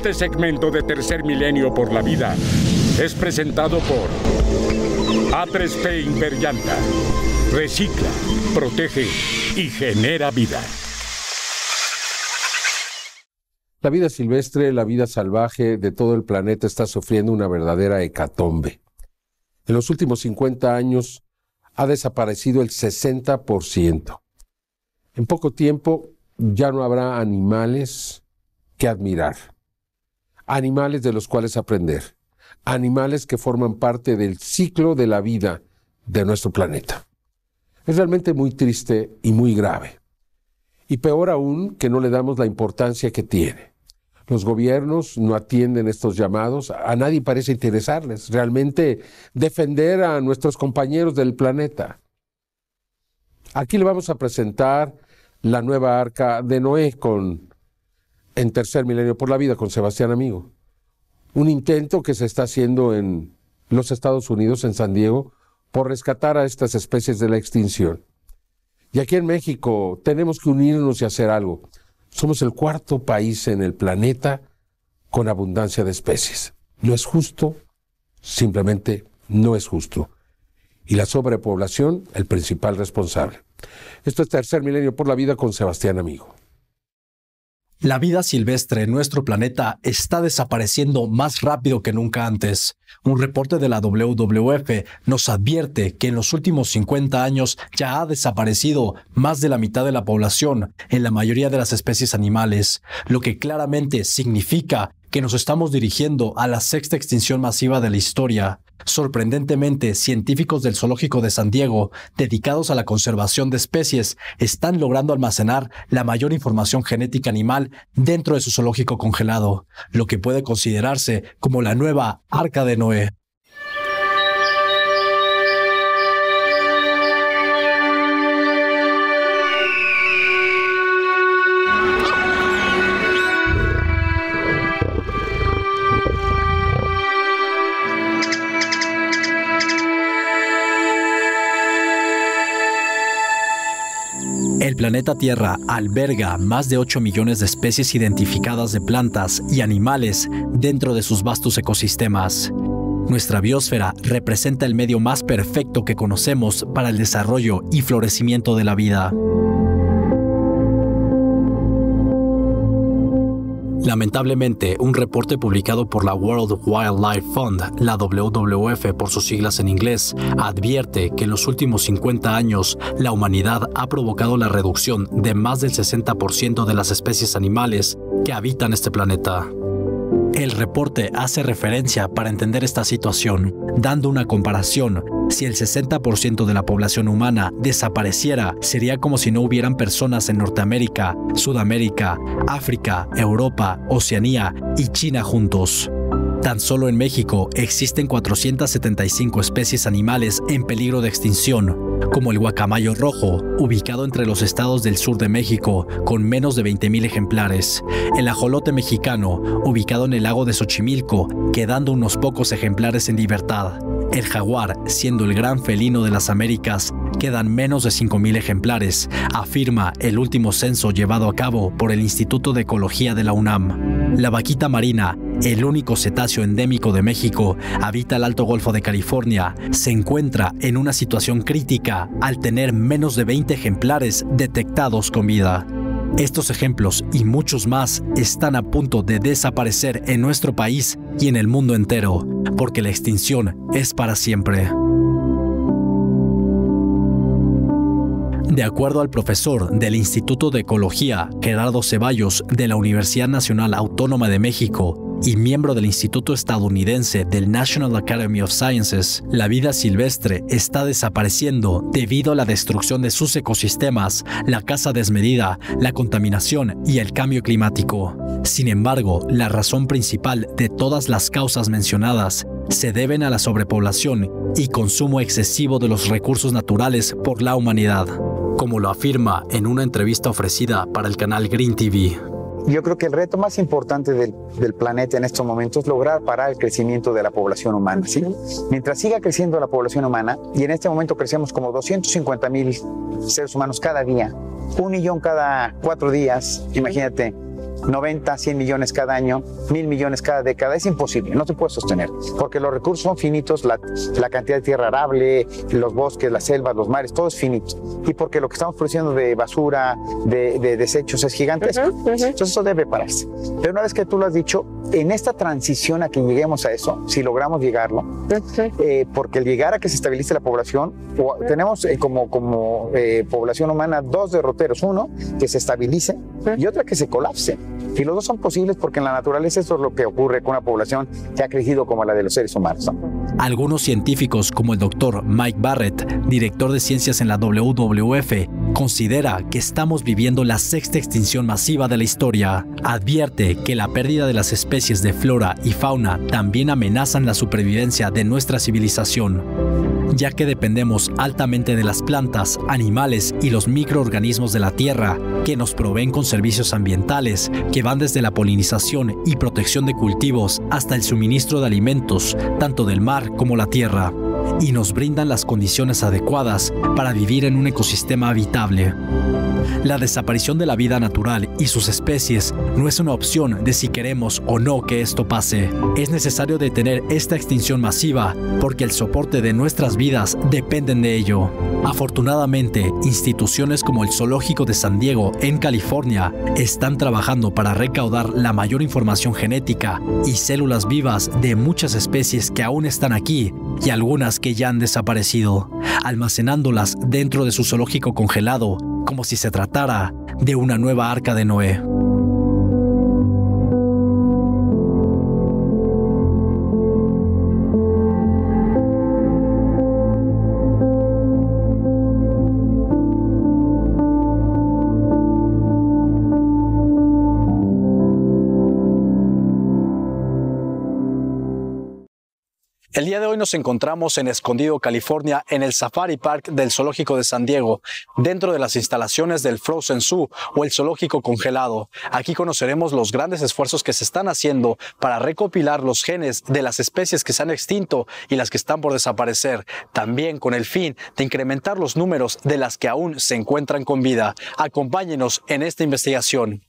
Este segmento de Tercer Milenio por la Vida es presentado por A3P Inverianta. Recicla, protege y genera vida. La vida silvestre, la vida salvaje de todo el planeta está sufriendo una verdadera hecatombe. En los últimos 50 años ha desaparecido el 60%. En poco tiempo ya no habrá animales que admirar, animales de los cuales aprender, animales que forman parte del ciclo de la vida de nuestro planeta. Es realmente muy triste y muy grave. Y peor aún que no le damos la importancia que tiene. Los gobiernos no atienden estos llamados, a nadie parece interesarles realmente defender a nuestros compañeros del planeta. Aquí le vamos a presentar la nueva arca de Noé con en tercer milenio por la vida con Sebastián Amigo. Un intento que se está haciendo en los Estados Unidos, en San Diego, por rescatar a estas especies de la extinción. Y aquí en México tenemos que unirnos y hacer algo. Somos el cuarto país en el planeta con abundancia de especies. No es justo, simplemente no es justo. Y la sobrepoblación, el principal responsable. Esto es Tercer Milenio por la Vida con Sebastián Amigo. La vida silvestre en nuestro planeta está desapareciendo más rápido que nunca antes. Un reporte de la WWF nos advierte que en los últimos 50 años ya ha desaparecido más de la mitad de la población en la mayoría de las especies animales, lo que claramente significa que nos estamos dirigiendo a la sexta extinción masiva de la historia. Sorprendentemente, científicos del Zoológico de San Diego, dedicados a la conservación de especies, están logrando almacenar la mayor información genética animal dentro de su zoológico congelado, lo que puede considerarse como la nueva Arca de Noé. Planeta Tierra alberga más de 8 millones de especies identificadas de plantas y animales dentro de sus vastos ecosistemas. Nuestra biosfera representa el medio más perfecto que conocemos para el desarrollo y florecimiento de la vida. Lamentablemente, un reporte publicado por la World Wildlife Fund, la WWF por sus siglas en inglés, advierte que en los últimos 50 años la humanidad ha provocado la reducción de más del 60% de las especies animales que habitan este planeta. El reporte hace referencia para entender esta situación, dando una comparación. Si el 60% de la población humana desapareciera, sería como si no hubieran personas en Norteamérica, Sudamérica, África, Europa, Oceanía y China juntos. Tan solo en México existen 475 especies animales en peligro de extinción, como el guacamayo rojo, ubicado entre los estados del sur de México, con menos de 20.000 ejemplares, el ajolote mexicano, ubicado en el lago de Xochimilco, quedando unos pocos ejemplares en libertad, el jaguar, siendo el gran felino de las Américas, quedan menos de 5.000 ejemplares, afirma el último censo llevado a cabo por el Instituto de Ecología de la UNAM. La vaquita marina, el único cetáceo endémico de México, habita el Alto Golfo de California, se encuentra en una situación crítica al tener menos de 20 ejemplares detectados con vida. Estos ejemplos y muchos más están a punto de desaparecer en nuestro país y en el mundo entero, porque la extinción es para siempre. De acuerdo al profesor del Instituto de Ecología, Gerardo Ceballos, de la Universidad Nacional Autónoma de México, y miembro del Instituto Estadounidense del National Academy of Sciences, la vida silvestre está desapareciendo debido a la destrucción de sus ecosistemas, la caza desmedida, la contaminación y el cambio climático. Sin embargo, la razón principal de todas las causas mencionadas se deben a la sobrepoblación y consumo excesivo de los recursos naturales por la humanidad, como lo afirma en una entrevista ofrecida para el canal Green TV. Yo creo que el reto más importante del, planeta en estos momentos es lograr parar el crecimiento de la población humana. Mientras siga creciendo la población humana, y en este momento crecemos como 250 mil seres humanos cada día, un millón cada cuatro días, imagínate, 90, 100 millones cada año, mil millones cada década, es imposible, no se puede sostener, porque los recursos son finitos, la, cantidad de tierra arable, los bosques, las selvas, los mares, todo es finito. Y porque lo que estamos produciendo de basura, de, desechos es gigantesco. Entonces eso debe pararse. Pero una vez que tú lo has dicho, en esta transición a que lleguemos a eso, si logramos llegarlo, eh, porque el llegar a que se estabilice la población, tenemos eh, como, como eh, población humana dos derroteros, uno que se estabilice y otra que se colapse. Y los dos son posibles porque en la naturaleza eso es lo que ocurre con una población que ha crecido como la de los seres humanos. Algunos científicos, como el doctor Mike Barrett, director de ciencias en la WWF, considera que estamos viviendo la sexta extinción masiva de la historia. Advierte que la pérdida de las especies de flora y fauna también amenazan la supervivencia de nuestra civilización, ya que dependemos altamente de las plantas, animales y los microorganismos de la Tierra, que nos proveen con servicios ambientales que van desde la polinización y protección de cultivos hasta el suministro de alimentos, tanto del mar como la tierra y nos brindan las condiciones adecuadas para vivir en un ecosistema habitable. La desaparición de la vida natural y sus especies no es una opción de si queremos o no que esto pase. Es necesario detener esta extinción masiva porque el soporte de nuestras vidas dependen de ello. Afortunadamente, instituciones como el Zoológico de San Diego en California están trabajando para recaudar la mayor información genética y células vivas de muchas especies que aún están aquí y algunas que ya han desaparecido, almacenándolas dentro de su zoológico congelado como si se tratara de una nueva arca de Noé. El día de hoy nos encontramos en Escondido, California, en el Safari Park del Zoológico de San Diego, dentro de las instalaciones del Frozen Zoo o el Zoológico Congelado. Aquí conoceremos los grandes esfuerzos que se están haciendo para recopilar los genes de las especies que se han extinto y las que están por desaparecer, también con el fin de incrementar los números de las que aún se encuentran con vida. Acompáñenos en esta investigación.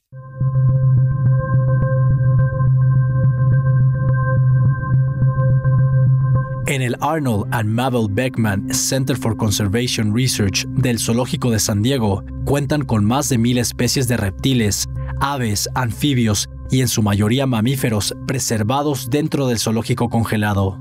En el Arnold and Mabel Beckman Center for Conservation Research del Zoológico de San Diego cuentan con más de mil especies de reptiles, aves, anfibios y en su mayoría mamíferos preservados dentro del zoológico congelado.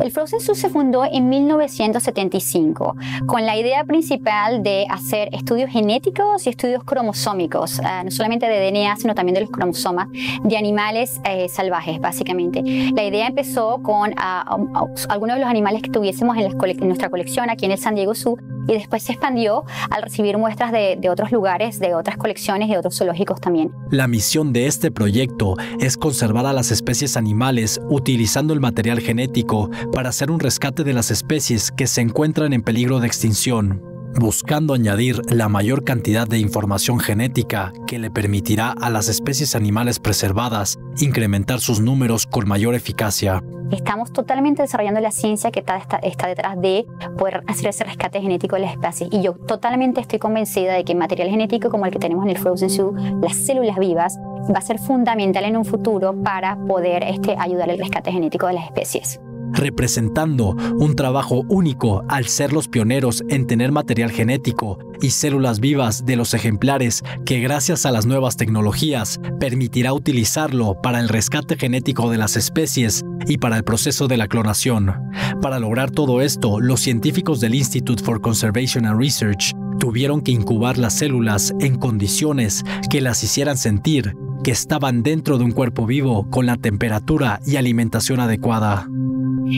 El Frozen Zoo se fundó en 1975 con la idea principal de hacer estudios genéticos y estudios cromosómicos, eh, no solamente de DNA, sino también de los cromosomas de animales eh, salvajes, básicamente. La idea empezó con ah, um, uh, algunos de los animales que tuviésemos en, nuestra colección aquí en el San Diego Zoo y después se expandió al recibir muestras de, de, otros lugares, de otras colecciones y de otros zoológicos también. La misión de este proyecto es conservar a las especies animales utilizando el material genético para hacer un rescate de las especies que se encuentran en peligro de extinción buscando añadir la mayor cantidad de información genética que le permitirá a las especies animales preservadas incrementar sus números con mayor eficacia. Estamos totalmente desarrollando la ciencia que está, detrás de poder hacer ese rescate genético de las especies. Y yo totalmente estoy convencida de que material genético como el que tenemos en el Frozen Zoo, las células vivas, va a ser fundamental en un futuro para poder este, ayudar al rescate genético de las especies representando un trabajo único al ser los pioneros en tener material genético y células vivas de los ejemplares que gracias a las nuevas tecnologías permitirá utilizarlo para el rescate genético de las especies y para el proceso de la clonación. Para lograr todo esto, los científicos del Institute for Conservation and Research tuvieron que incubar las células en condiciones que las hicieran sentir que estaban dentro de un cuerpo vivo con la temperatura y alimentación adecuada.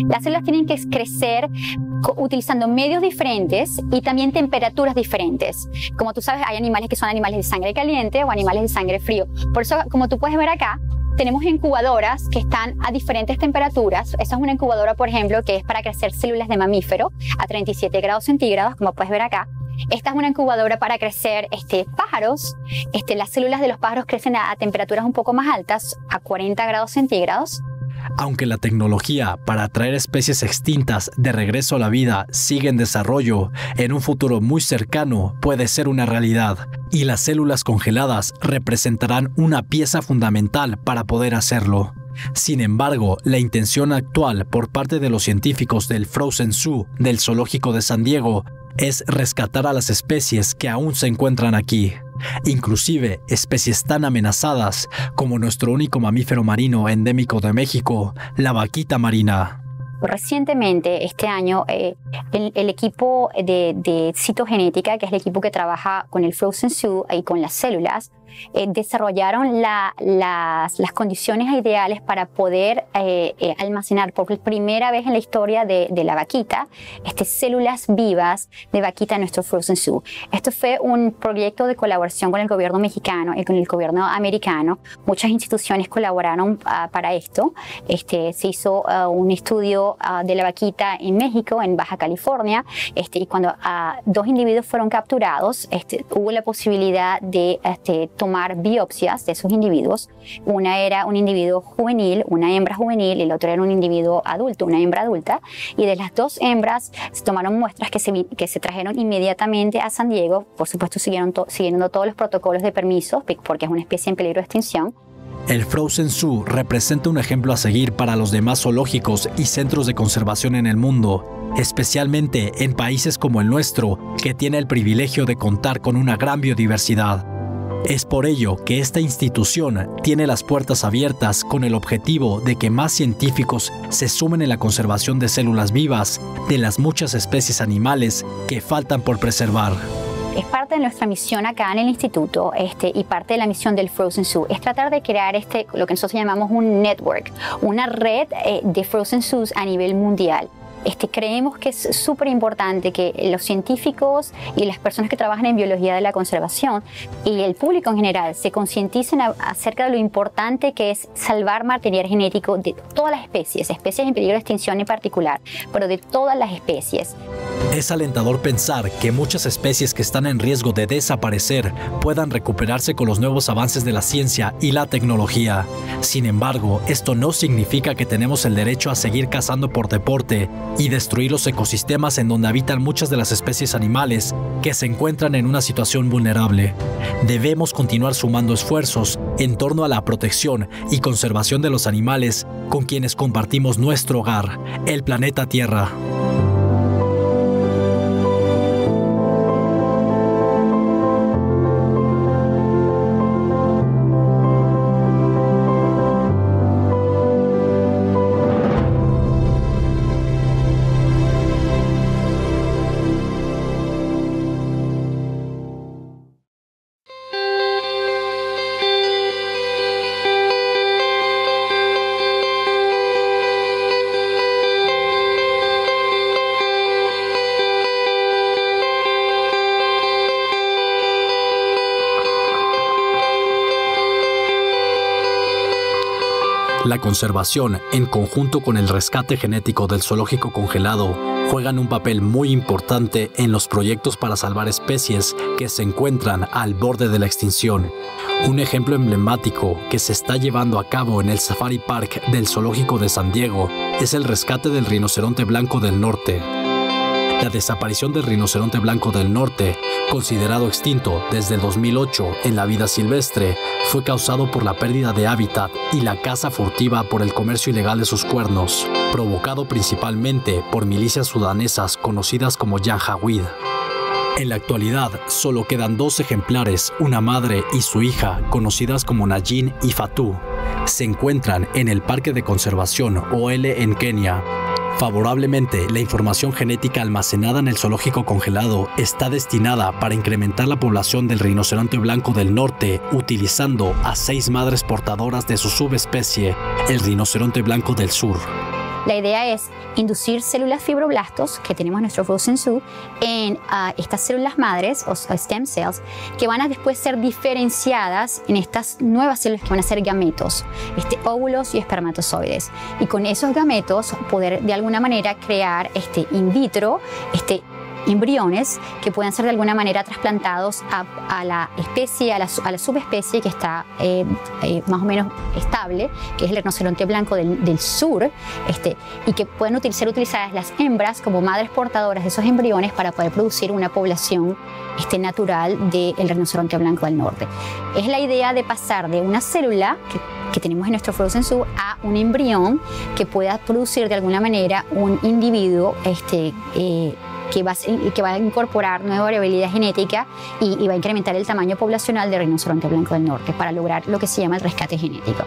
Las células tienen que crecer utilizando medios diferentes y también temperaturas diferentes. Como tú sabes, hay animales que son animales de sangre caliente o animales de sangre frío. Por eso, como tú puedes ver acá, tenemos incubadoras que están a diferentes temperaturas. Esa es una incubadora, por ejemplo, que es para crecer células de mamífero a 37 grados centígrados, como puedes ver acá. Esta es una incubadora para crecer este, pájaros. Este, las células de los pájaros crecen a temperaturas un poco más altas, a 40 grados centígrados. Aunque la tecnología para atraer especies extintas de regreso a la vida sigue en desarrollo, en un futuro muy cercano puede ser una realidad, y las células congeladas representarán una pieza fundamental para poder hacerlo. Sin embargo, la intención actual por parte de los científicos del Frozen Zoo del Zoológico de San Diego es rescatar a las especies que aún se encuentran aquí, inclusive especies tan amenazadas como nuestro único mamífero marino endémico de México, la vaquita marina. Recientemente, este año, eh, el, equipo de, de, citogenética, que es el equipo que trabaja con el Frozen Zoo y con las células, eh, desarrollaron las, condiciones ideales para poder eh, eh, almacenar por primera vez en la historia de, la vaquita este, células vivas de vaquita en nuestro Frozen Zoo. Esto fue un proyecto de colaboración con el gobierno mexicano y con el gobierno americano. Muchas instituciones colaboraron ah, para esto. Este, se hizo ah, un estudio ah, de la vaquita en México, en Baja California, este, y cuando dos individuos fueron capturados, este, hubo la posibilidad de este, tomar biopsias de esos individuos. Una era un individuo juvenil, una hembra juvenil, y el otro era un individuo adulto, una hembra adulta. Y de las dos hembras se tomaron muestras que se, que se trajeron inmediatamente a San Diego. Por supuesto, siguieron siguiendo todos los protocolos de permiso, porque es una especie en peligro de extinción. El Frozen Zoo representa un ejemplo a seguir para los demás zoológicos y centros de conservación en el mundo, especialmente en países como el nuestro, que tiene el privilegio de contar con una gran biodiversidad. Es por ello que esta institución tiene las puertas abiertas con el objetivo de que más científicos se sumen en la conservación de células vivas de las muchas especies animales que faltan por preservar. Es parte de nuestra misión acá en el instituto este, y parte de la misión del Frozen Zoo es tratar de crear este, lo que nosotros llamamos un network, una red eh, de Frozen Zoos a nivel mundial. Creemos que es súper importante que los científicos y las personas que trabajan en biología de la conservación y el público en general se concienticen acerca de lo importante que es salvar material genético de todas las especies, especies en peligro de extinción en particular, pero de todas las especies. Es alentador pensar que muchas especies que están en riesgo de desaparecer puedan recuperarse con los nuevos avances de la ciencia y la tecnología. Sin embargo, esto no significa que tenemos el derecho a seguir cazando por deporte y destruir los ecosistemas en donde habitan muchas de las especies animales que se encuentran en una situación vulnerable. Debemos continuar sumando esfuerzos en torno a la protección y conservación de los animales con quienes compartimos nuestro hogar, el planeta Tierra. Conservación, en conjunto con el rescate genético del zoológico congelado, juegan un papel muy importante en los proyectos para salvar especies que se encuentran al borde de la extinción. Un ejemplo emblemático que se está llevando a cabo en el Safari Park del Zoológico de San Diego es el rescate del rinoceronte blanco del norte. La desaparición del rinoceronte blanco del norte, considerado extinto desde el 2008 en la vida silvestre, fue causado por la pérdida de hábitat y la caza furtiva por el comercio ilegal de sus cuernos, provocado principalmente por milicias sudanesas conocidas como Janjaweed. En la actualidad solo quedan dos ejemplares, una madre y su hija, conocidas como Najin y Fatu. Se encuentran en el Parque de Conservación OL en Kenia, Favorablemente, la información genética almacenada en el zoológico congelado está destinada para incrementar la población del rinoceronte blanco del norte, utilizando a seis madres portadoras de su subespecie, el rinoceronte blanco del sur. La idea es inducir células fibroblastos que tenemos en nuestro Frozen Zoo en ah, estas células madres o, stem cells que van a después ser diferenciadas en estas nuevas células que van a ser gametos, este, óvulos y espermatozoides. Y con esos gametos poder de alguna manera crear este, in vitro este, embriones que puedan ser de alguna manera trasplantados a, la especie, a la, subespecie que está eh, eh, más o menos estable, que es el rinoceronte blanco del, sur, este, y que pueden ser utilizadas las hembras como madres portadoras de esos embriones para poder producir una población este, natural del rinoceronte blanco del norte. Es la idea de pasar de una célula que, tenemos en nuestro Frozen Zoo a un embrión que pueda producir de alguna manera un individuo este, eh, que va, a incorporar nueva variabilidad genética y, y va a incrementar el tamaño poblacional del rinoceronte blanco del norte para lograr lo que se llama el rescate genético.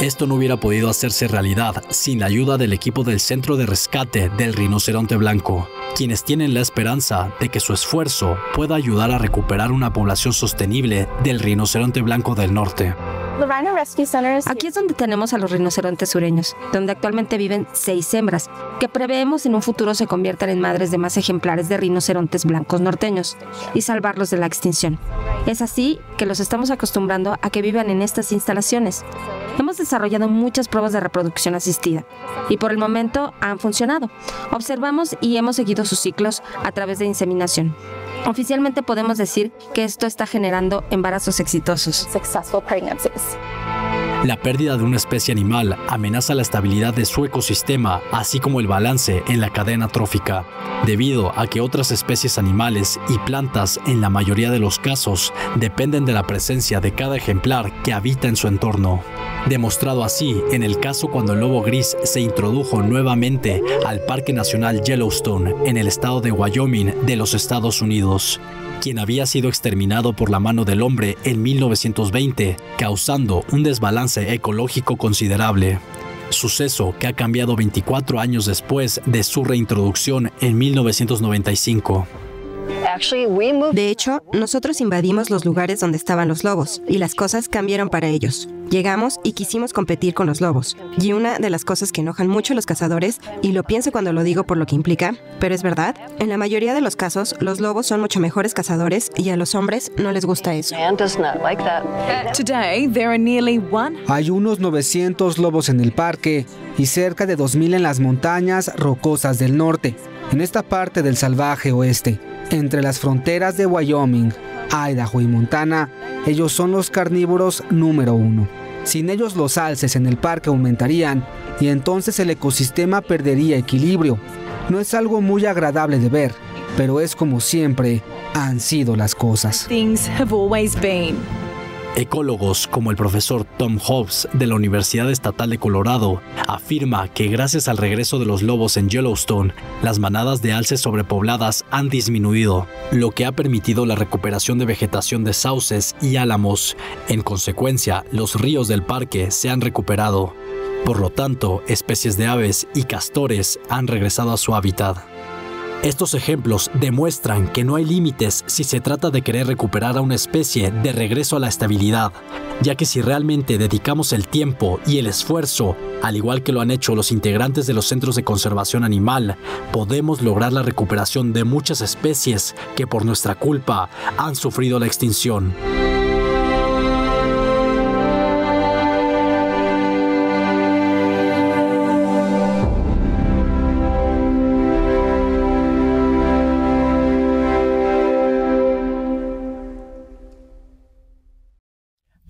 Esto no hubiera podido hacerse realidad sin la ayuda del equipo del Centro de Rescate del Rinoceronte Blanco, quienes tienen la esperanza de que su esfuerzo pueda ayudar a recuperar una población sostenible del rinoceronte blanco del norte. Aquí es donde tenemos a los rinocerontes sureños, donde actualmente viven seis hembras, que preveemos en un futuro se conviertan en madres de más ejemplares de rinocerontes blancos norteños y salvarlos de la extinción. Es así que los estamos acostumbrando a que vivan en estas instalaciones. Hemos desarrollado muchas pruebas de reproducción asistida y por el momento han funcionado. Observamos y hemos seguido sus ciclos a través de inseminación. Oficialmente podemos decir que esto está generando embarazos exitosos. La pérdida de una especie animal amenaza la estabilidad de su ecosistema, así como el balance en la cadena trófica, debido a que otras especies animales y plantas, en la mayoría de los casos, dependen de la presencia de cada ejemplar que habita en su entorno. Demostrado así en el caso cuando el lobo gris se introdujo nuevamente al Parque Nacional Yellowstone en el estado de Wyoming de los Estados Unidos quien había sido exterminado por la mano del hombre en 1920, causando un desbalance ecológico considerable. Suceso que ha cambiado 24 años después de su reintroducción en 1995. De hecho, nosotros invadimos los lugares donde estaban los lobos y las cosas cambiaron para ellos. Llegamos y quisimos competir con los lobos. Y una de las cosas que enojan mucho a los cazadores, y lo pienso cuando lo digo por lo que implica, pero es verdad, en la mayoría de los casos los lobos son mucho mejores cazadores y a los hombres no les gusta eso. Hay unos 900 lobos en el parque y cerca de 2.000 en las montañas rocosas del norte, en esta parte del salvaje oeste. Entre las fronteras de Wyoming, Idaho y Montana, ellos son los carnívoros número uno. Sin ellos los alces en el parque aumentarían y entonces el ecosistema perdería equilibrio. No es algo muy agradable de ver, pero es como siempre han sido las cosas. Ecólogos como el profesor Tom Hobbs de la Universidad Estatal de Colorado afirma que gracias al regreso de los lobos en Yellowstone, las manadas de alces sobrepobladas han disminuido, lo que ha permitido la recuperación de vegetación de sauces y álamos. En consecuencia, los ríos del parque se han recuperado. Por lo tanto, especies de aves y castores han regresado a su hábitat. Estos ejemplos demuestran que no hay límites si se trata de querer recuperar a una especie de regreso a la estabilidad, ya que si realmente dedicamos el tiempo y el esfuerzo, al igual que lo han hecho los integrantes de los centros de conservación animal, podemos lograr la recuperación de muchas especies que por nuestra culpa han sufrido la extinción.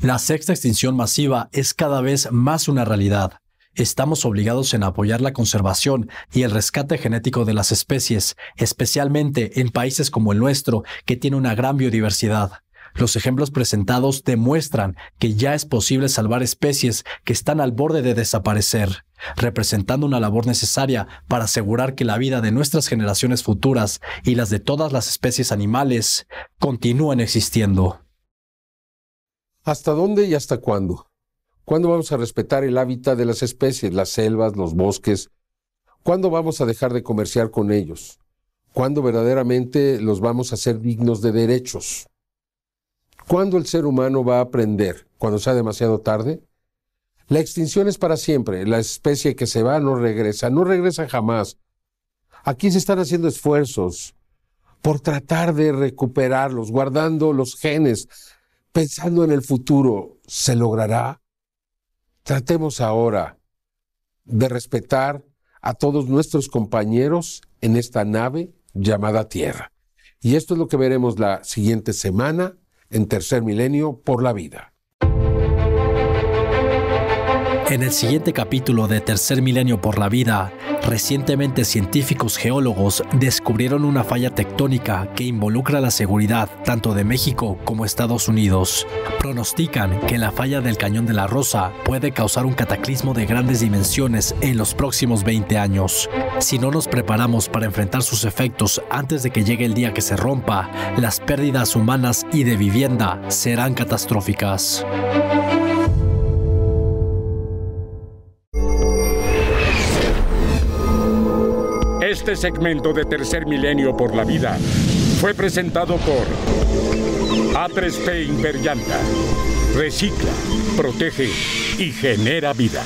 La sexta extinción masiva es cada vez más una realidad. Estamos obligados en apoyar la conservación y el rescate genético de las especies, especialmente en países como el nuestro, que tiene una gran biodiversidad. Los ejemplos presentados demuestran que ya es posible salvar especies que están al borde de desaparecer, representando una labor necesaria para asegurar que la vida de nuestras generaciones futuras y las de todas las especies animales continúen existiendo. ¿Hasta dónde y hasta cuándo? ¿Cuándo vamos a respetar el hábitat de las especies, las selvas, los bosques? ¿Cuándo vamos a dejar de comerciar con ellos? ¿Cuándo verdaderamente los vamos a hacer dignos de derechos? ¿Cuándo el ser humano va a aprender? ¿Cuando sea demasiado tarde? La extinción es para siempre. La especie que se va no regresa, no regresa jamás. Aquí se están haciendo esfuerzos por tratar de recuperarlos, guardando los genes, pensando en el futuro, ¿se logrará? Tratemos ahora de respetar a todos nuestros compañeros en esta nave llamada Tierra. Y esto es lo que veremos la siguiente semana en Tercer Milenio por la Vida. En el siguiente capítulo de Tercer Milenio por la Vida, recientemente científicos geólogos descubrieron una falla tectónica que involucra la seguridad tanto de México como Estados Unidos. Pronostican que la falla del Cañón de la Rosa puede causar un cataclismo de grandes dimensiones en los próximos 20 años. Si no nos preparamos para enfrentar sus efectos antes de que llegue el día que se rompa, las pérdidas humanas y de vivienda serán catastróficas. Este segmento de Tercer Milenio por la Vida fue presentado por A3P Imperianta. Recicla, protege y genera vida.